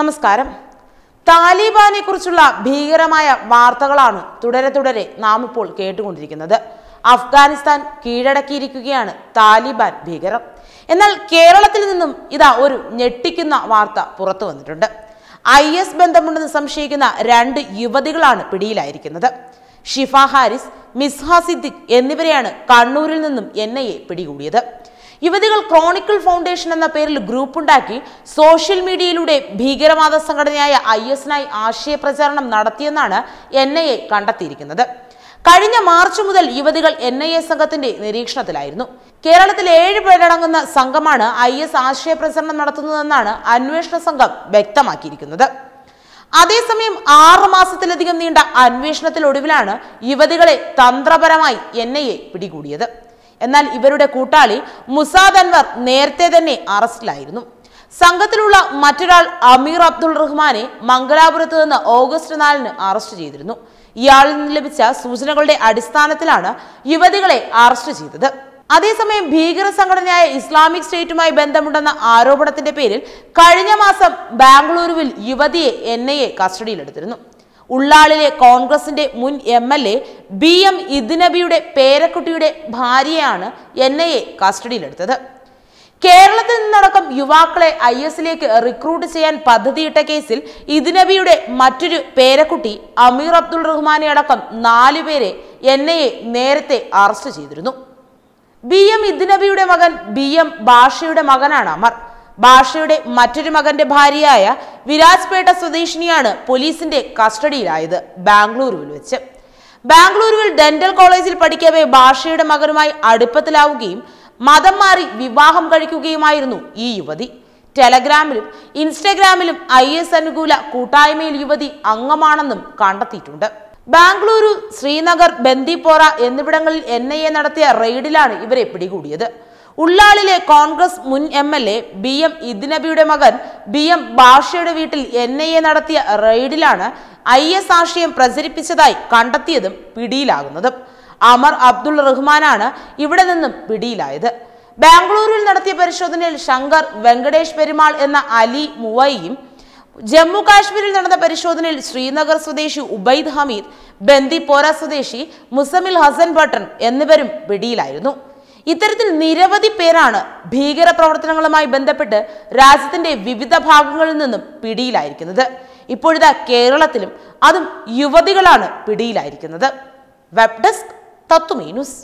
നമസ്കാരം. താലിബാനെ കുറിച്ചുള്ള ഭീകരമായ വാർത്തകളാണ് തുടരെ തുടരെ നാം ഇപ്പോൾ കേട്ടുകൊണ്ടിരിക്കുന്നത്. അഫ്ഗാനിസ്ഥാൻ കീഴടക്കിയിരിക്കുകയാണ് താലിബാൻ ഭീകരം എന്നാൽ കേരളത്തിൽ നിന്നും ഇതാ ഒരു ഞെട്ടിക്കുന്ന വാർത്ത പുറത്തു വന്നിട്ടുണ്ട്. ഐ എസ് ബന്ധമുണ്ടെന്ന് സംശയിക്കുന്ന രണ്ട് യുവതികളാണ് പിടിയിലായിരിക്കുന്നത്. ഷിഫ ഹാരിസ് മിസ്ഹ സിദ്ദിഖ് എന്നിവരെയാണ് കണ്ണൂരിൽ നിന്നും എൻ ഐ എ പിടികൂടിയത്. യുവതികൾ ക്രോണിക്കിൾ ഫൗണ്ടേഷൻ എന്ന പേരിൽ ഗ്രൂപ്പ് ഉണ്ടാക്കി സോഷ്യൽ മീഡിയയിലൂടെ ഭീകരവാദ സംഘടനയായ ഐ എസിനായി ആശയപ്രചാരണം നടത്തിയെന്നാണ് എൻ ഐ എ കണ്ടെത്തിയിരിക്കുന്നത്. കഴിഞ്ഞ മാർച്ച് മുതൽ യുവതികൾ എൻ ഐ എ സംഘത്തിന്റെ നിരീക്ഷണത്തിലായിരുന്നു. കേരളത്തിൽ ഏഴ് പേരടങ്ങുന്ന സംഘമാണ് ഐ എസ് ആശയപ്രചരണം നടത്തുന്നതെന്നാണ് അന്വേഷണ സംഘം വ്യക്തമാക്കിയിരിക്കുന്നത്. അതേസമയം ആറു മാസത്തിലധികം നീണ്ട അന്വേഷണത്തിലൊടുവിലാണ് യുവതികളെ തന്ത്രപരമായി എൻ ഐ എ പിടികൂടിയത്. എന്നാൽ ഇവരുടെ കൂട്ടാളി മുസാദ് അൻവർ നേരത്തെ തന്നെ അറസ്റ്റിലായിരുന്നു. സംഘത്തിലുള്ള മറ്റൊരാൾ അമീർ അബ്ദുൾ റഹ്മാനെ മംഗലാപുരത്ത് നിന്ന് ഓഗസ്റ്റ് നാലിന് അറസ്റ്റ് ചെയ്തിരുന്നു. ഇയാളിൽ നിന്ന് ലഭിച്ച സൂചനകളുടെ അടിസ്ഥാനത്തിലാണ് യുവതികളെ അറസ്റ്റ് ചെയ്തത്. അതേസമയം ഭീകര സംഘടനയായ ഇസ്ലാമിക് സ്റ്റേറ്റുമായി ബന്ധമുണ്ടെന്ന ആരോപണത്തിന്റെ പേരിൽ കഴിഞ്ഞ മാസം ബാംഗ്ലൂരുവിൽ യുവതിയെ എൻ ഐ എ കസ്റ്റഡിയിലെടുത്തിരുന്നു. ഉള്ളാളിലെ കോൺഗ്രസിന്റെ മുൻ M L A B M ഇദ്നബിയുടെ പേരക്കുട്ടിയുടെ ഭാര്യയാണ് എൻ ഐ എ കസ്റ്റഡിയിലെടുത്തത്. കേരളത്തിൽ നിന്നടക്കം യുവാക്കളെ ഐ എസിലേക്ക് റിക്രൂട്ട് ചെയ്യാൻ പദ്ധതിയിട്ട കേസിൽ ഇദ്നബിയുടെ മറ്റൊരു പേരക്കുട്ടി അമീർ അബ്ദുൾ റഹ്മാനെ അടക്കം നാലുപേരെ എൻ ഐ എ നേരത്തെ അറസ്റ്റ് ചെയ്തിരുന്നു. ബി എം ഇദ്നബിയുടെ മകൻ ബി എം ബാഷയുടെ മകനാണ് അമർ. ബാഷയുടെ മറ്റൊരു മകന്റെ ഭാര്യയായ വിരാജ്പേട്ട സ്വദേശിനിയാണ് പോലീസിന്റെ കസ്റ്റഡിയിലായത് ബാംഗ്ലൂരുവിൽ വെച്ച്. ബാംഗ്ലൂരുവിൽ ഡെന്റൽ കോളേജിൽ പഠിക്കവേ ഭാഷയുടെ മകനുമായി അടുപ്പത്തിലാവുകയും മതം മാറി വിവാഹം കഴിക്കുകയുമായിരുന്നു ഈ യുവതി. ടെലഗ്രാമിലും ഇൻസ്റ്റഗ്രാമിലും ഐ എസ് അനുകൂല കൂട്ടായ്മയിൽ യുവതി അംഗമാണെന്നും കണ്ടെത്തിയിട്ടുണ്ട്. ബാംഗ്ലൂരു ശ്രീനഗർ ബന്ദിപ്പോറ എന്നിവിടങ്ങളിൽ എൻ ഐ എ നടത്തിയ റെയ്ഡിലാണ് ഇവരെ പിടികൂടിയത്. ഉള്ളാളിലെ കോൺഗ്രസ് മുൻ M L A B M ഇദ്നബിയുടെ മകൻ ബി എം ബാഷയുടെ വീട്ടിൽ എൻ ഐ എ നടത്തിയ റെയ്ഡിലാണ് ഐ എസ് ആശയം പ്രചരിപ്പിച്ചതായി കണ്ടെത്തിയതും പിടിയിലാകുന്നതും. അമർ അബ്ദുൾ റഹ്മാനാണ് ഇവിടെ നിന്നും പിടിയിലായത്. ബാംഗ്ലൂരിൽ നടത്തിയ പരിശോധനയിൽ ശങ്കർ വെങ്കടേഷ് പെരുമാൾ എന്ന അലി മുവൈയും ജമ്മു കാശ്മീരിൽ നടന്ന പരിശോധനയിൽ ശ്രീനഗർ സ്വദേശി ഉബൈദ് ഹമീദ് ബന്ദിപ്പോര സ്വദേശി മുസമിൽ ഹസൻ ബട്ടൺ എന്നിവരും പിടിയിലായിരുന്നു. ഇത്തരത്തിൽ നിരവധി പേരാണ് ഭീകര പ്രവർത്തനങ്ങളുമായി ബന്ധപ്പെട്ട് രാജ്യത്തിന്റെ വിവിധ ഭാഗങ്ങളിൽ നിന്നും പിടിയിലായിരിക്കുന്നത്. ഇപ്പോഴിതാ കേരളത്തിലും അതും യുവതികളാണ് പിടിയിലായിരിക്കുന്നത്. Web desk തത്തുമീനുസ്